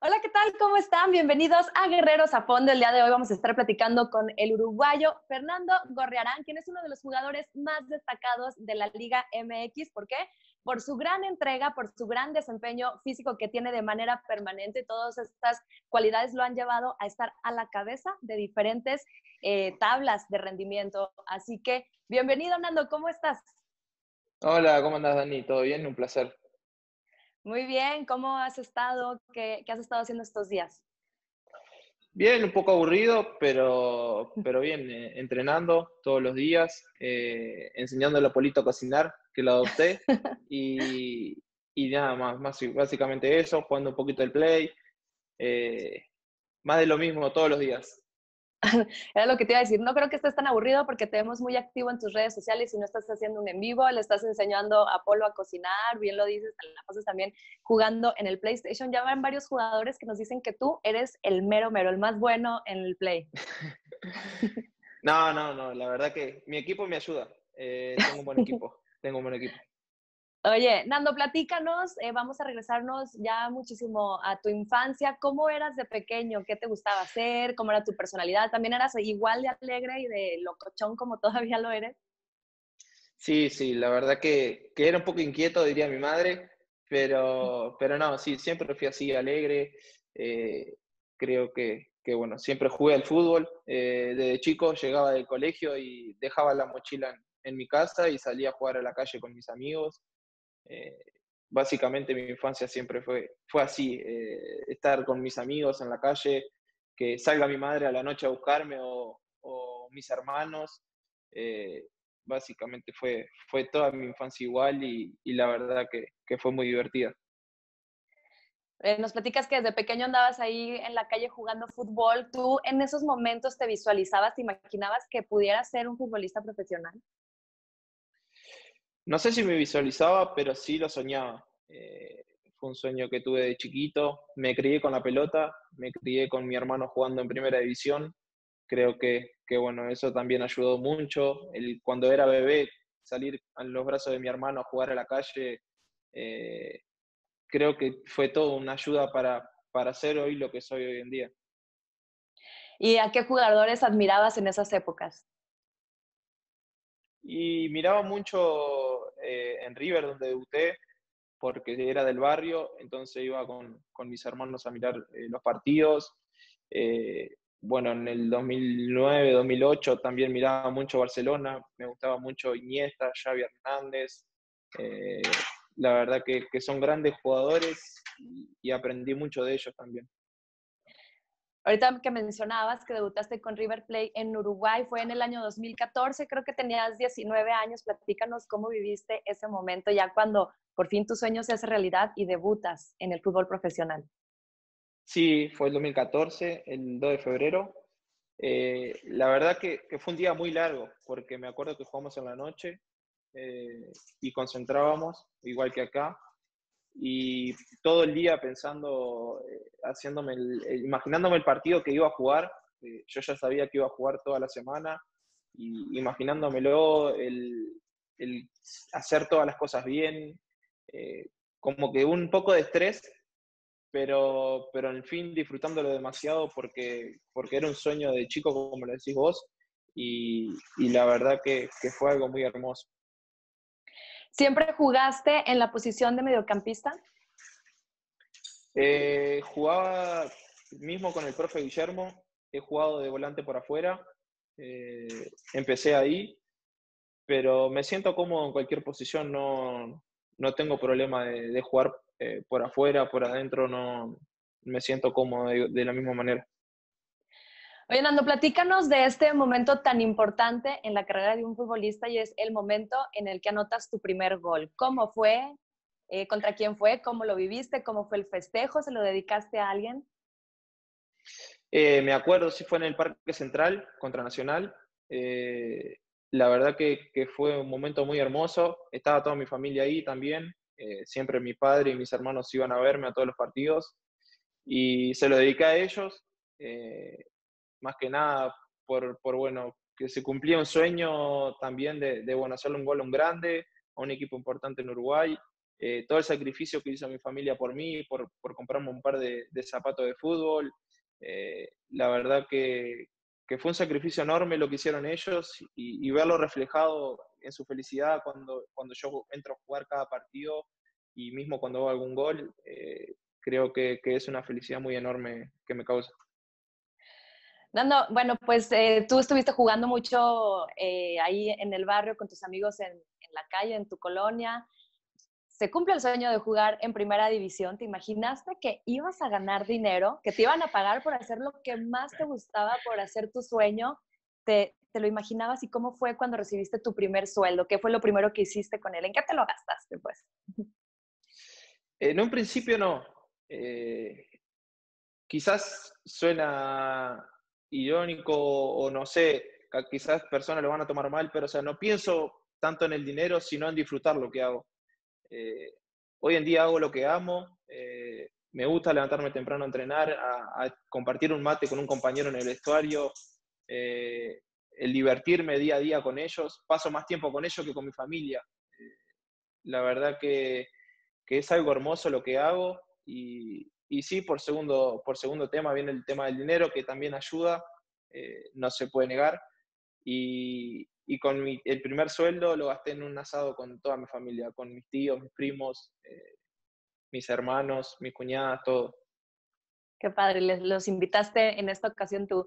Hola, ¿qué tal? ¿Cómo están? Bienvenidos a Guerreros a Fondo. El día de hoy vamos a estar platicando con el uruguayo Fernando Gorriarán, quien es uno de los jugadores más destacados de la Liga MX. ¿Por qué? Por su gran entrega, por su gran desempeño físico que tiene de manera permanente. Todas estas cualidades lo han llevado a estar a la cabeza de diferentes eh, tablas de rendimiento. Así que, bienvenido, Nando. ¿Cómo estás? Hola, ¿cómo andas, Dani? ¿Todo bien? Un placer. Muy bien, ¿cómo has estado? ¿Qué, has estado haciendo estos días? Bien, un poco aburrido, pero, pero bien, eh, entrenando todos los días, eh, enseñándole a Polito a cocinar, que lo adopté, y, y nada más, más, básicamente eso, jugando un poquito el play, eh, más de lo mismo todos los días. Era lo que te iba a decir. No creo que estés tan aburrido porque te vemos muy activo en tus redes sociales y no estás haciendo un en vivo, le estás enseñando a Polo a cocinar, bien lo dices, la pasas también jugando en el PlayStation. Ya van varios jugadores que nos dicen que tú eres el mero mero, el más bueno en el Play. No, no, no, la verdad que mi equipo me ayuda. Eh, tengo un buen equipo, tengo un buen equipo. Oye, Nando, platícanos, eh, vamos a regresarnos ya muchísimo a tu infancia. ¿Cómo eras de pequeño? ¿Qué te gustaba hacer? ¿Cómo era tu personalidad? ¿También eras igual de alegre y de locochón como todavía lo eres? Sí, sí, la verdad que, que era un poco inquieto, diría mi madre, pero, pero no, sí, siempre fui así, alegre. Eh, creo que, que, bueno, siempre jugué al fútbol. Eh, desde chico llegaba del colegio y dejaba la mochila en, en mi casa y salía a jugar a la calle con mis amigos. Eh, básicamente mi infancia siempre fue, fue así, eh, estar con mis amigos en la calle, que salga mi madre a la noche a buscarme o, mis hermanos. Eh, básicamente fue, fue toda mi infancia igual y, la verdad que, fue muy divertida. nos platicas que desde pequeño andabas ahí en la calle jugando fútbol. ¿Tú en esos momentos te visualizabas, te imaginabas que pudieras ser un futbolista profesional? No sé si me visualizaba, pero sí lo soñaba. Eh, fue un sueño que tuve de chiquito. Me crié con la pelota, me crié con mi hermano jugando en primera división. Creo que, que bueno, eso también ayudó mucho. El, cuando era bebé, salir en los brazos de mi hermano a jugar a la calle, eh, creo que fue todo una ayuda para, para ser hoy lo que soy hoy en día. ¿Y a qué jugadores admirabas en esas épocas? Y miraba mucho eh, en River, donde debuté, porque era del barrio, entonces iba con, mis hermanos a mirar eh, los partidos. Eh, bueno, en el 2009, 2008 también miraba mucho Barcelona, me gustaba mucho Iniesta, Xavi Hernández. la verdad que, son grandes jugadores y aprendí mucho de ellos también. Ahorita que mencionabas que debutaste con River Plate en Uruguay, fue en el año 2014, creo que tenías 19 años. Platícanos cómo viviste ese momento ya cuando por fin tu sueño se hace realidad y debutas en el fútbol profesional. Sí, fue el 2014, el 2 de febrero. Eh, la verdad que, fue un día muy largo, porque me acuerdo que jugamos en la noche eh, y concentrábamos, igual que acá y todo el día pensando, eh, haciéndome imaginándome el partido que iba a jugar. Eh, yo ya sabía que iba a jugar toda la semana y imaginándomelo, el, el hacer todas las cosas bien, eh, como que un poco de estrés, pero, pero en fin disfrutándolo demasiado porque, porque era un sueño de chico, como lo decís vos, y, y la verdad que fue algo muy hermoso. ¿Siempre jugaste en la posición de mediocampista? Eh, jugaba mismo con el profe Guillermo, he jugado de volante por afuera, eh, empecé ahí, pero me siento cómodo en cualquier posición, no, no tengo problema de, jugar eh, por afuera, por adentro, no me siento cómodo de la misma manera. Oye, Nando, platícanos de este momento tan importante en la carrera de un futbolista y es el momento en el que anotas tu primer gol. ¿Cómo fue? Eh, ¿Contra quién fue? ¿Cómo lo viviste? ¿Cómo fue el festejo? ¿Se lo dedicaste a alguien? Eh, me acuerdo, sí fue en el Parque Central contra Nacional. Eh, la verdad que, que, fue un momento muy hermoso. Estaba toda mi familia ahí también. siempre mi padre y mis hermanos iban a verme a todos los partidos. Y se lo dediqué a ellos más que nada por, por bueno, que se cumplía un sueño también de, de bueno, hacerle un gol a un grande, a un equipo importante en Uruguay. eh, todo el sacrificio que hizo mi familia por mí, por, por comprarme un par de, zapatos de fútbol. Eh, la verdad que, que, fue un sacrificio enorme lo que hicieron ellos y, verlo reflejado en su felicidad cuando, cuando yo entro a jugar cada partido y mismo cuando hago algún gol, eh, creo que, que, es una felicidad muy enorme que me causa. Nando, bueno, pues tú estuviste jugando mucho ahí en el barrio con tus amigos en, la calle, en tu colonia se cumple el sueño de jugar en primera división, ¿te imaginaste que ibas a ganar dinero, que te iban a pagar por hacer lo que más te gustaba, por hacer tu sueño? ¿Te, te lo imaginabas y cómo fue cuando recibiste tu primer sueldo? ¿Qué fue lo primero que hiciste con él? ¿En qué te lo gastaste, pues? En un principio no. Eh, quizás suena irónico o no sé, quizás personas lo van a tomar mal, pero o sea, no pienso tanto en el dinero, sino en disfrutar lo que hago. Eh, hoy en día hago lo que amo, eh, me gusta levantarme temprano a entrenar, a, compartir un mate con un compañero en el vestuario, eh, el divertirme día a día con ellos, paso más tiempo con ellos que con mi familia. la verdad que, que, es algo hermoso lo que hago y, y, sí, por segundo, por segundo tema viene el tema del dinero que también ayuda, no se puede negar. Y, y con el primer sueldo lo gasté en un asado con toda mi familia, con mis tíos, mis primos, eh, mis hermanos, mis cuñadas, todo. Qué padre, les, los invitaste en esta ocasión tú.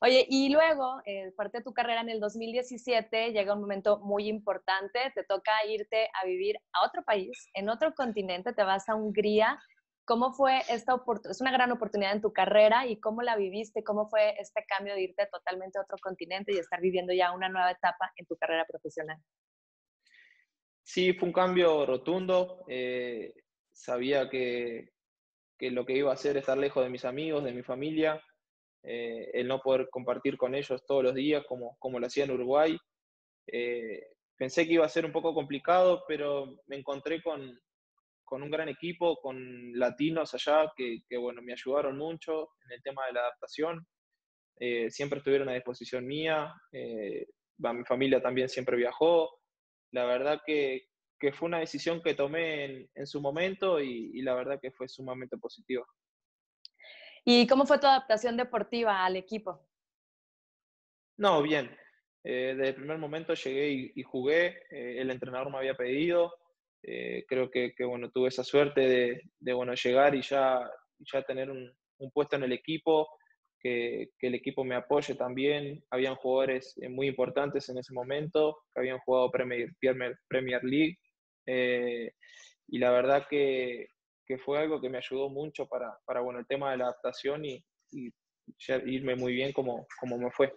Oye, y luego, eh, parte de tu carrera en el 2017, llega un momento muy importante, te toca irte a vivir a otro país, en otro continente, te vas a Hungría ¿Cómo fue esta oportunidad? Es una gran oportunidad en tu carrera y cómo la viviste, cómo fue este cambio de irte totalmente a otro continente y estar viviendo ya una nueva etapa en tu carrera profesional. Sí, fue un cambio rotundo. Eh, sabía que, que, lo que iba a hacer estar lejos de mis amigos, de mi familia, eh, el no poder compartir con ellos todos los días como, como lo hacía en Uruguay. Eh, pensé que iba a ser un poco complicado, pero me encontré con, con un gran equipo, con latinos allá que, bueno, me ayudaron mucho en el tema de la adaptación. Eh, siempre estuvieron a disposición mía. Eh, mi familia también siempre viajó. La verdad que, fue una decisión que tomé en, su momento y, la verdad que fue sumamente positiva. ¿Y cómo fue tu adaptación deportiva al equipo? No, bien. Eh, desde el primer momento llegué y, y jugué. el entrenador me había pedido. Eh, creo que, bueno, tuve esa suerte de, bueno, llegar y ya, ya tener un, puesto en el equipo, que, que, el equipo me apoye también. Habían jugadores eh, muy importantes en ese momento, que habían jugado Premier, Premier League. Eh, y la verdad que, que, fue algo que me ayudó mucho para, para bueno, el tema de la adaptación y, y irme muy bien como, como me fue.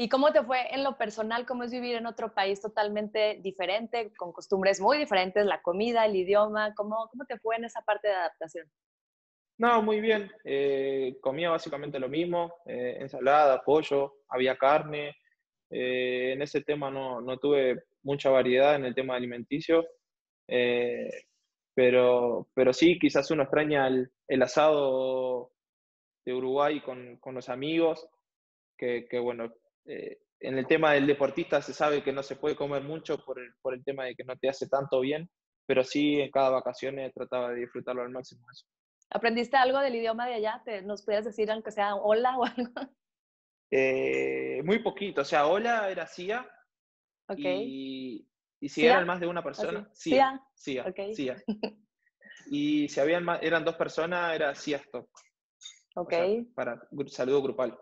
¿Y cómo te fue en lo personal? ¿Cómo es vivir en otro país totalmente diferente, con costumbres muy diferentes, la comida, el idioma? ¿Cómo, cómo te fue en esa parte de adaptación? No, muy bien. Eh, comía básicamente lo mismo, eh, ensalada, pollo, había carne. Eh, en ese tema no, no, tuve mucha variedad en el tema alimenticio, pero, pero sí, quizás uno extraña el, el asado de Uruguay con, con los amigos, que, que bueno, eh, en el tema del deportista se sabe que no se puede comer mucho por el, por el tema de que no te hace tanto bien, pero sí en cada vacaciones trataba de disfrutarlo al máximo. ¿Aprendiste algo del idioma de allá? ¿Te, ¿Nos puedes decir aunque sea hola o algo? Eh, muy poquito, o sea, hola era CIA. Y, y si eran más de una persona, CIA. CIA. CIA. Y si habían más, eran dos personas, era CIA Stop. Ok. para saludo grupal.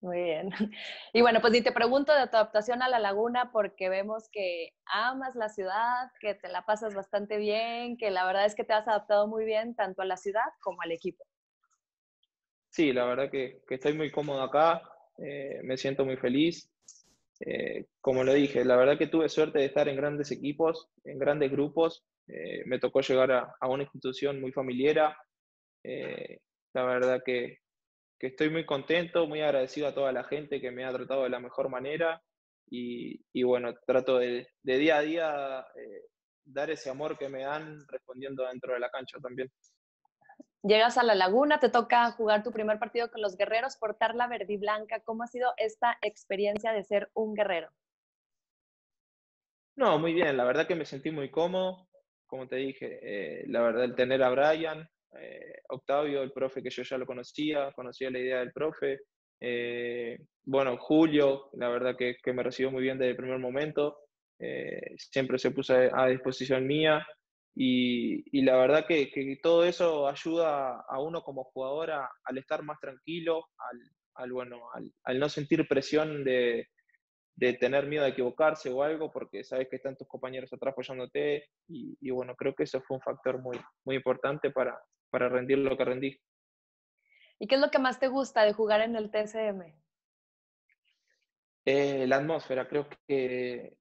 Muy bien. Y bueno, pues ni te pregunto de tu adaptación a la laguna porque vemos que amas la ciudad, que te la pasas bastante bien, que la verdad es que te has adaptado muy bien tanto a la ciudad como al equipo. Sí, la verdad que, que estoy muy cómodo acá, eh, me siento muy feliz. Eh, como lo dije, la verdad que tuve suerte de estar en grandes equipos, en grandes grupos. Eh, me tocó llegar a, a, una institución muy familiar. la verdad que, que estoy muy contento, muy agradecido a toda la gente que me ha tratado de la mejor manera y, y bueno, trato de, de, día a día eh, dar ese amor que me dan respondiendo dentro de la cancha también. Llegas a la laguna, te toca jugar tu primer partido con los guerreros, portar la verde y blanca. ¿Cómo ha sido esta experiencia de ser un guerrero? No, muy bien, la verdad que me sentí muy cómodo, como te dije, eh, la verdad el tener a Brian, eh, Octavio, el profe que yo ya lo conocía, conocía la idea del profe, eh, bueno, Julio, la verdad que, me recibió muy bien desde el primer momento, siempre se puso a, disposición mía. Y, y la verdad que, todo eso ayuda a uno como jugador al estar más tranquilo, al, bueno, al, no sentir presión de, de tener miedo de equivocarse o algo, porque sabes que están tus compañeros atrás apoyándote. Y, bueno, creo que eso fue un factor muy, muy importante para, para rendir lo que rendí. ¿Y qué es lo que más te gusta de jugar en el TCM? Eh, la atmósfera, creo que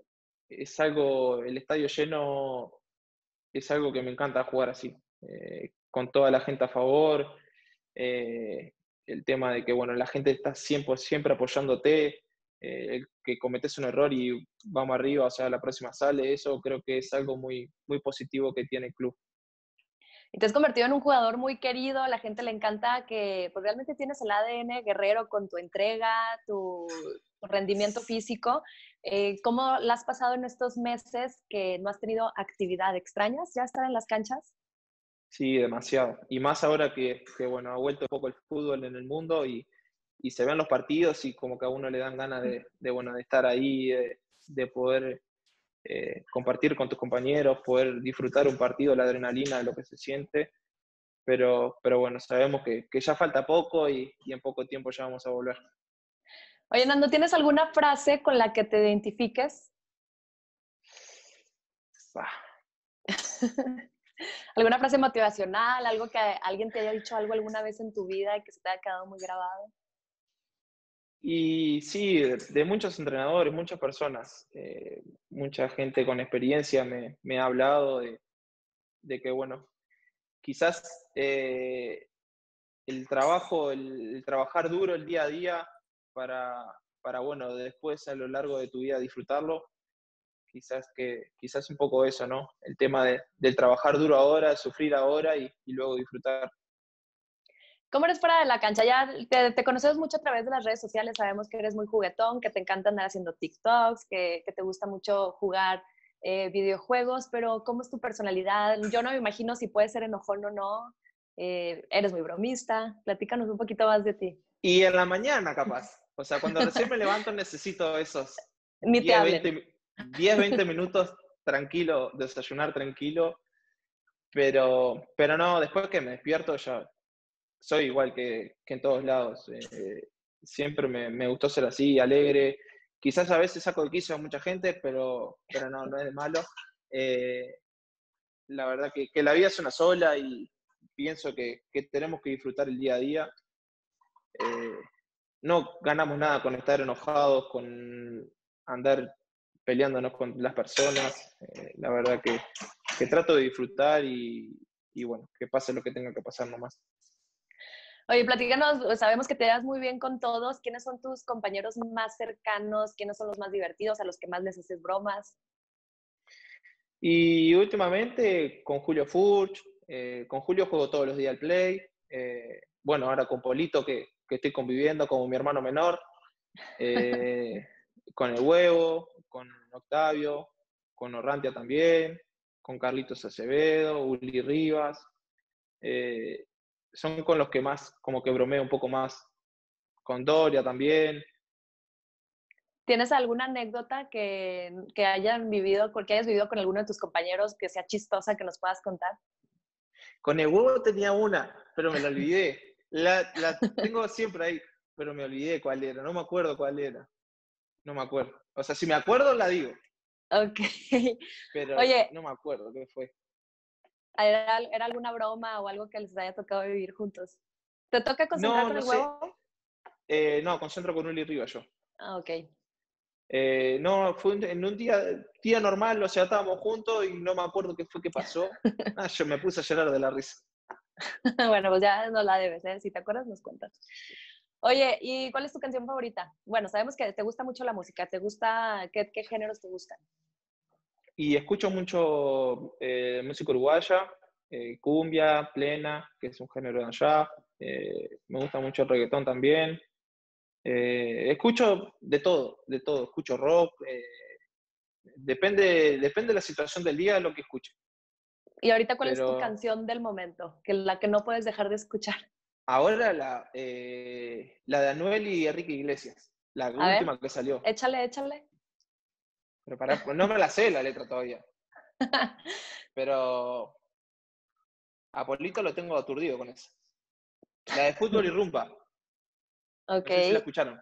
es algo, el estadio lleno es algo que me encanta jugar así, eh, con toda la gente a favor, eh, el tema de que, bueno, la gente está siempre, siempre apoyándote, que cometes un error y vamos arriba, o sea, la próxima sale, eso creo que es algo muy, muy positivo que tiene el club. Y te has convertido en un jugador muy querido, a la gente le encanta que pues, realmente tienes el ADN guerrero con tu entrega, tu, rendimiento físico. Eh, ¿Cómo la has pasado en estos meses que no has tenido actividad? ¿Extrañas ya estar en las canchas? Sí, demasiado. Y más ahora que, que bueno, ha vuelto un poco el fútbol en el mundo y, y se ven los partidos y como que a uno le dan ganas de, bueno, de estar ahí, de, poder eh, compartir con tus compañeros, poder disfrutar un partido, la adrenalina de lo que se siente. Pero, pero bueno, sabemos que, ya falta poco y, en poco tiempo ya vamos a volver. Oye, Nando, ¿tienes alguna frase con la que te identifiques? ¿Alguna frase motivacional? ¿Algo que alguien te haya dicho algo alguna vez en tu vida y que se te haya quedado muy grabado? Y sí, de, muchos entrenadores, muchas personas, eh, mucha gente con experiencia me, ha hablado de, que, bueno, quizás eh, el trabajo, el, trabajar duro el día a día para, para, bueno, después a lo largo de tu vida disfrutarlo, quizás que quizás un poco eso, ¿no? El tema de, del trabajar duro ahora, sufrir ahora y luego disfrutar. ¿Cómo eres fuera de la cancha? Ya te, conocemos mucho a través de las redes sociales, sabemos que eres muy juguetón, que te encanta andar haciendo TikToks, que, te gusta mucho jugar eh, videojuegos, pero ¿cómo es tu personalidad? Yo no me imagino si puedes ser enojón o no. Eh, eres muy bromista. Platícanos un poquito más de ti. Y en la mañana, capaz. O sea, cuando recién me levanto necesito esos 10, 20, minutos tranquilo, desayunar tranquilo. Pero, pero no, después que me despierto ya soy igual que, en todos lados. Eh, siempre me, gustó ser así, alegre. Quizás a veces saco de quicio a mucha gente, pero, pero no, no es de malo. Eh, la verdad que, la vida es una sola y pienso que, tenemos que disfrutar el día a día. Eh, no ganamos nada con estar enojados, con andar peleándonos con las personas. la verdad que, trato de disfrutar y, y bueno, que pase lo que tenga que pasar nomás. Oye, platícanos, sabemos que te das muy bien con todos. ¿Quiénes son tus compañeros más cercanos? ¿Quiénes son los más divertidos? ¿A los que más les haces bromas? Y últimamente con Julio Furch, eh, con Julio juego todos los días al play. Eh, bueno, ahora con Polito, que, estoy conviviendo como mi hermano menor. Eh, con el huevo, con Octavio, con Orrantia también, con Carlitos Acevedo, Uli Rivas son con los que más, como que bromeo un poco más. Con Doria también. ¿Tienes alguna anécdota que, que hayan vivido, que hayas vivido con alguno de tus compañeros que sea chistosa que nos puedas contar? Con el huevo tenía una, pero me la olvidé. La, la tengo siempre ahí, pero me olvidé cuál era. No me acuerdo cuál era. No me acuerdo. O sea, si me acuerdo, la digo. Ok. Pero Oye, no me acuerdo qué fue. ¿Era, alguna broma o algo que les haya tocado vivir juntos? ¿Te toca concentrar con el huevo? Eh, no, concentro con Uli Riva yo. Ah, ok. Eh, no, fue en un día, día normal, o sea, estábamos juntos y no me acuerdo qué fue que pasó. Ah, yo me puse a llorar de la risa. bueno, pues ya no la debes, ¿eh? Si te acuerdas, nos cuentas. Oye, ¿y cuál es tu canción favorita? Bueno, sabemos que te gusta mucho la música. ¿Te gusta, qué, qué géneros te gustan? Y escucho mucho eh, música uruguaya, eh, cumbia, plena, que es un género de allá. Eh, me gusta mucho el reggaetón también. escucho de todo, de todo. Escucho rock, depende, depende de la situación del día, lo que escuche. ¿Y ahorita cuál es tu canción del momento? Que la que no puedes dejar de escuchar. Ahora la, la de Anuel y Enrique Iglesias, la última que salió. Échale, échale. Pero para, no me la sé la letra todavía. Pero a Polito lo tengo aturdido con eso. La de fútbol y rumba. Ok. No sé si la escucharon.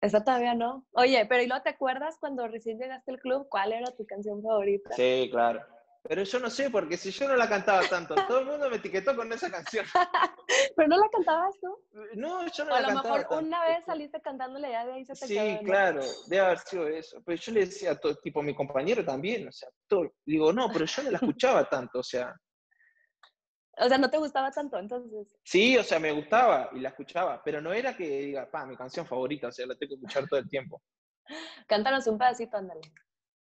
Esa todavía no. Oye, pero ¿y luego te acuerdas cuando recién llegaste al club? ¿Cuál era tu canción favorita? Sí, claro. Pero yo no sé, porque si yo no la cantaba tanto, todo el mundo me etiquetó con esa canción. ¿Pero no la cantabas tú? No, yo no la cantaba. A lo mejor una vez saliste cantándole ya de ahí se te Sí, claro, debe haber sido eso. Pero yo le decía a todo, tipo, mi compañero también, o sea, todo. Digo, no, pero yo no la escuchaba tanto, o sea. O sea, ¿no te gustaba tanto entonces? Sí, o sea, me gustaba y la escuchaba, pero no era que diga, pa, mi canción favorita, o sea, la tengo que escuchar todo el tiempo. Cántanos un pedacito, ándale.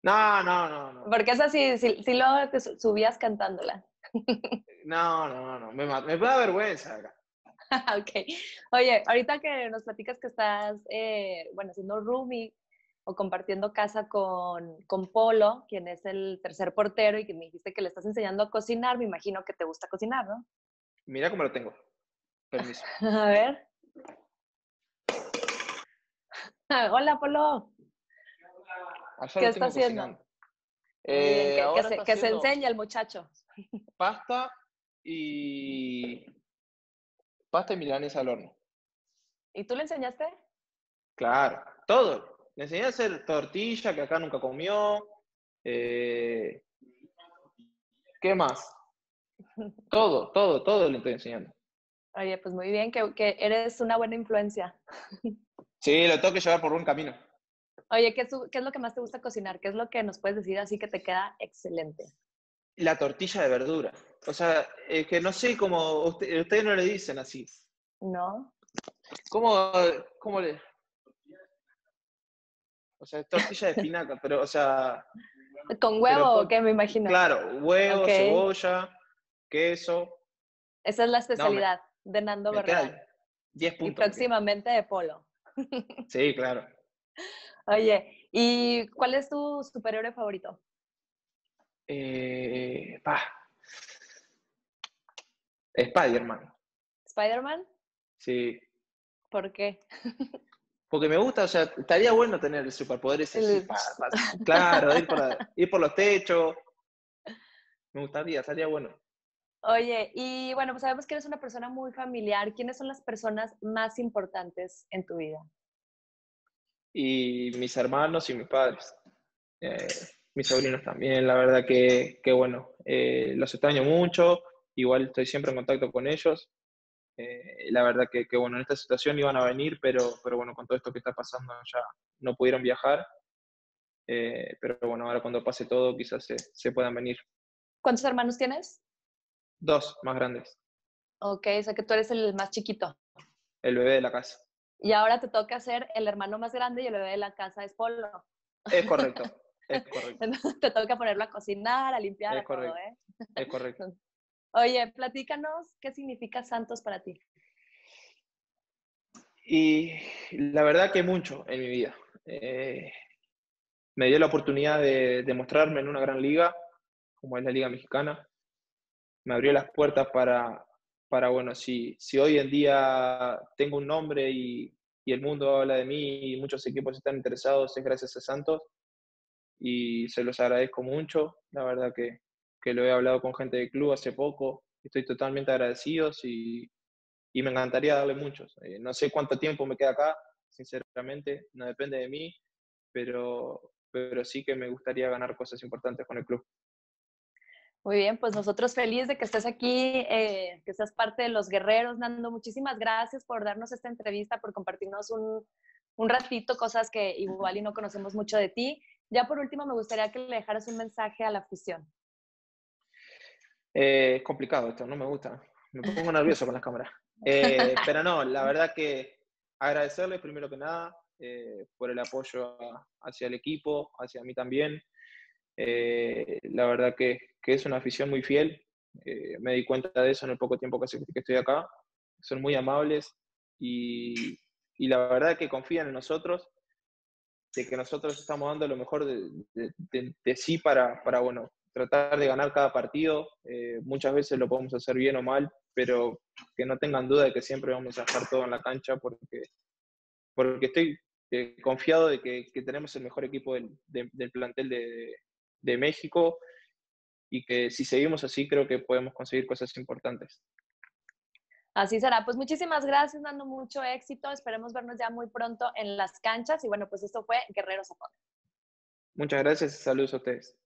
No, no, no, no. Porque esa sí, sí, sí luego te subías cantándola. No, no, no, me, me da vergüenza ok. Oye, ahorita que nos platicas que estás, eh, bueno, haciendo roomie o compartiendo casa con, con Polo, quien es el tercer portero y que me dijiste que le estás enseñando a cocinar, me imagino que te gusta cocinar, ¿no? Mira cómo lo tengo. Permiso. a ver. Hola, Polo. ¿Qué está haciendo? Eh, que, se, enseñe el muchacho. Pasta y pasta y milanesa al horno. ¿Y tú le enseñaste? Claro, todo. Le enseñé a hacer tortilla, que acá nunca comió. Eh, ¿Qué más? Todo, todo, todo le estoy enseñando. Oye, pues muy bien, que, que eres una buena influencia. Sí, lo tengo que llevar por buen camino. Oye, ¿qué es, ¿qué es, lo que más te gusta cocinar? ¿Qué es lo que nos puedes decir así que te queda excelente? La tortilla de verdura. O sea, es que no sé cómo, ustedes no le dicen así. No. ¿Cómo, cómo le, o sea, tortilla de espinaca, pero, o sea... ¿Con huevo o qué me imagino? Claro, huevo, cebolla, queso. Esa es la especialidad de Nando Bernal. 10 puntos. Y próximamente de Polo. Sí, claro. Oye, ¿y cuál es tu superhéroe favorito? Eh, pa. Spider-Man. ¿Spider-Man? Sí. ¿Por qué? Porque me gusta, o sea, estaría bueno tener el superpoder ese. claro, ir por, ir por, los techos. Me gustaría, estaría bueno. Oye, y bueno, pues sabemos que eres una persona muy familiar. ¿Quiénes son las personas más importantes en tu vida? Y mis hermanos y mis padres. Eh, mis sobrinos también, la verdad que, que bueno, eh, los extraño mucho. Igual estoy siempre en contacto con ellos. Eh, la verdad que, bueno, en esta situación iban a venir, pero, pero bueno, con todo esto que está pasando ya no pudieron viajar. Eh, pero bueno, ahora cuando pase todo quizás se, se, puedan venir. ¿Cuántos hermanos tienes? Dos, más grandes. Ok, o sea que tú eres el más chiquito. El bebé de la casa. Y ahora te toca ser el hermano más grande y el bebé de la casa es Polo. Es correcto, es correcto. te toca ponerlo a cocinar, a limpiar, a todo, ¿eh? Es correcto. Oye, platícanos qué significa Santos para ti. Y la verdad que mucho en mi vida. Eh, me dio la oportunidad de, demostrarme en una gran liga, como es la Liga Mexicana. Me abrió las puertas para, para bueno, si, si hoy en día tengo un nombre y, y el mundo habla de mí y muchos equipos están interesados, es gracias a Santos. Y se los agradezco mucho. La verdad que, que lo he hablado con gente del club hace poco, estoy totalmente agradecido y, y me encantaría darle muchos. Eh, no sé cuánto tiempo me queda acá, sinceramente, no depende de mí, pero, pero sí que me gustaría ganar cosas importantes con el club. Muy bien, pues nosotros felices de que estés aquí, eh, que seas parte de los guerreros, Nando. Muchísimas gracias por darnos esta entrevista, por compartirnos un, un ratito cosas que igual y no conocemos mucho de ti. Ya por último, me gustaría que le dejaras un mensaje a la afición. Eh, es complicado esto, no me gusta. Me pongo nervioso con las cámaras. Eh, pero no, la verdad que agradecerles primero que nada eh, por el apoyo hacia el equipo, hacia mí también. la verdad que, que, es una afición muy fiel. me di cuenta de eso en el poco tiempo que, que estoy acá. Son muy amables y, la verdad que confían en nosotros. que nosotros estamos dando lo mejor de, sí para, bueno, tratar de ganar cada partido. Eh, muchas veces lo podemos hacer bien o mal, pero que no tengan duda de que siempre vamos a dejar todo en la cancha porque, porque estoy eh, confiado de que, tenemos el mejor equipo del, plantel de, de México y que si seguimos así creo que podemos conseguir cosas importantes. Así será. Pues muchísimas gracias, dando mucho éxito. Esperemos vernos ya muy pronto en las canchas. Y bueno, pues esto fue Guerreros Zapón. Muchas gracias y saludos a ustedes.